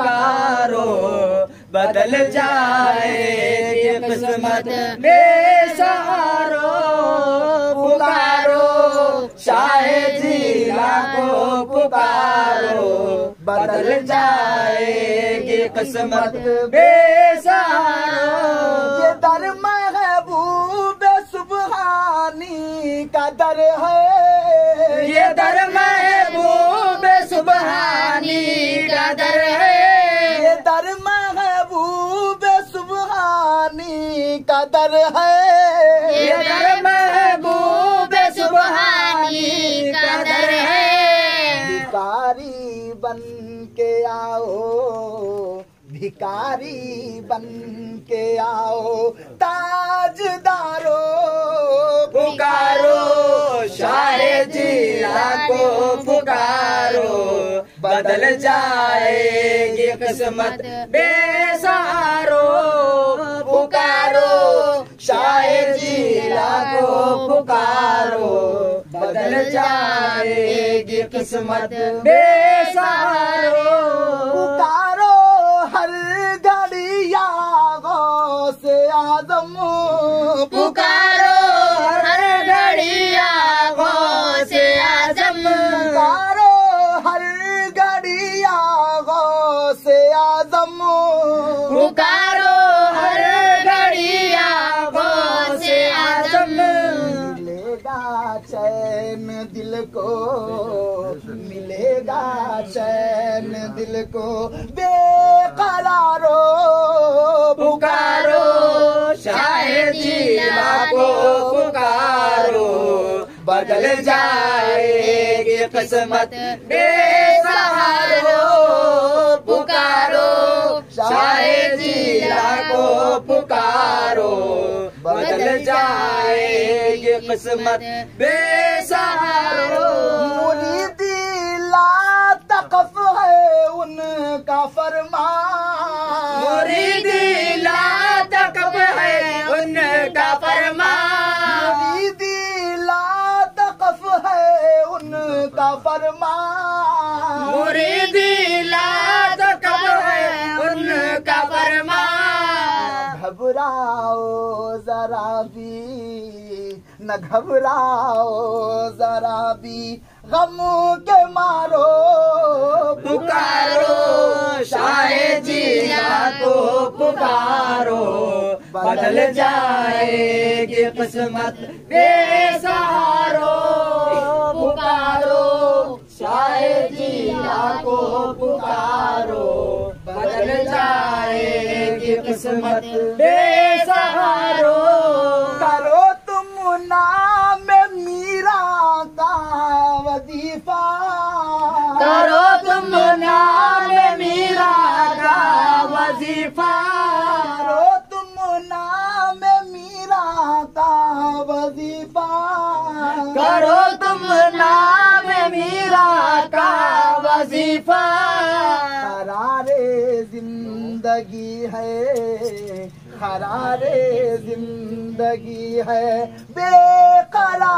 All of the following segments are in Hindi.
पुकारो बदल जाएगी किस्मत बेसहारो पुकारो शायद जिला को पुकारो बदल जाएगी किस्मत बेसहारो ये दर महबूब सुबहानी का दर है। ये दर महबूब सुबहानी का दर है। का दर है। ये दर महबूब सुबहानी का दर है। भिकारी बन के आओ भिकारी बन के आओ ताजदारो पुकारो शाहे जिला को पुकारो बदल जाएगी किस्मत बेसहारो। को पुकारो बदल जाएगी किस्मत। बेसहारो दिल को मिलेगा चैन, दिल को बेकरारो, पुकारो, शायद जिला को पुकारो, बदल जाएगी किस्मत, बेसहारो, पुकारो, शायद जिला को पुकारो, बदल जाएगी किस्मत दिला तकफ है उनका फरमान मुरीदी ला तकब है उनका फरमान। मुरीदी ला तकफ है उनका फरमान। मुरीदी ला तकब है उनका फरमान। घबराओ जरा भी घबराओ, जरा भी गम के मारो। पुकारो, शाहे जिया को पुकारो। बदल जाएगी किस्मत बेसहारो। पुकारो, शाहे जिया को पुकारो। बदल जाएगी किस्मत बेसहारो। करो तुम नाम मीरा का वजीफा। करो तुम नाम मीरा का वजीफा। करो तुम नाम मीरा का वजीफा। खरारे ज़िंदगी है खरारे ज़िंदगी है बेकरारो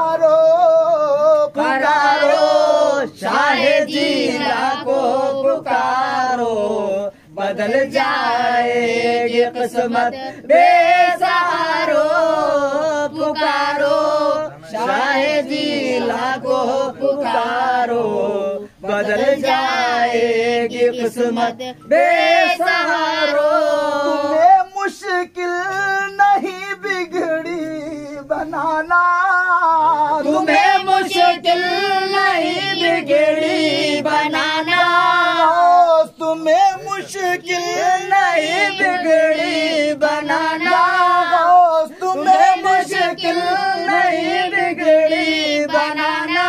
बदल जाएगी किस्मत बेसहारो पुकारो शाहे जीला को पुकारो। बदल जाएगी किस्मत बेसहारो। मुश्किल बनाना तुम्हें मुश्किल नहीं बिगड़ी बनाना?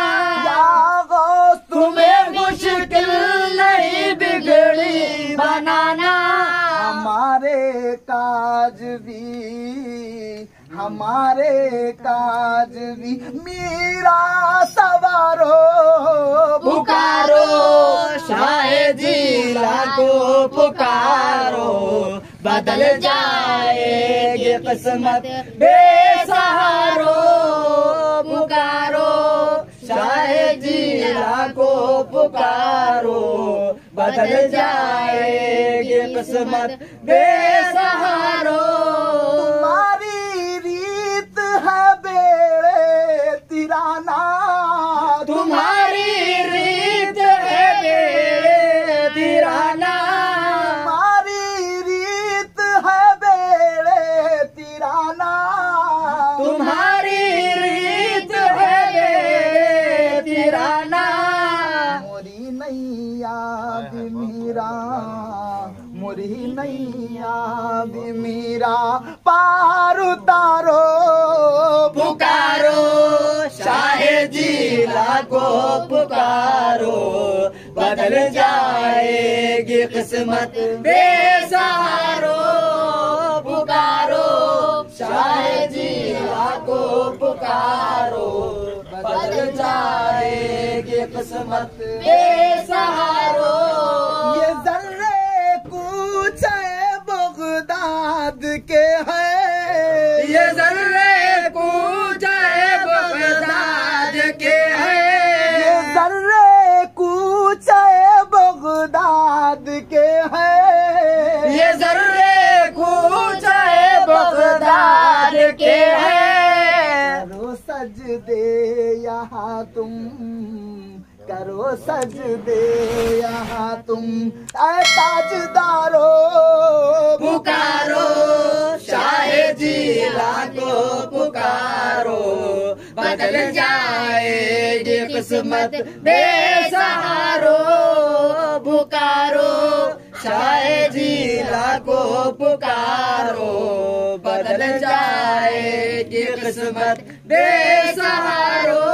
तुम्हें मुश्किल नहीं बिगड़ी बनाना? हमारे काज भी हमारे काज भी मीरा सवारो पुकारो शायद जिला को पुकारो बदल जाएगी किस्मत बेसहारो पुकारो शायद जिला को पुकारो बदल जाएगी किस्मत बेसहारो। तुम्हारी रीत है बेड़े तिराना तुम्हारी मोरी नैया भी मीरा, पार उतारो पुकारो, शाहे जिला को पुकारो, बदल जाएगी किस्मत बेसहारो पुकारो, शाहे जिला को पुकारो, बदल जाएगी किस्मत बेसहारो बगदाद के है। ये जर्रे कूचे बगदाद के है। ये जर्रे कुछ बगदाद के है। ये जर्रे कूचे बगदाद के है। करो सज दे यहाँ तुम करो सज दे यहाँ तुम। ऐ ताजदारो बदल जाएगी किस्मत बेसहारो पुकारो शाये जिला को पुकारो बदल जाए जाएगी किस्मत बेसहारो।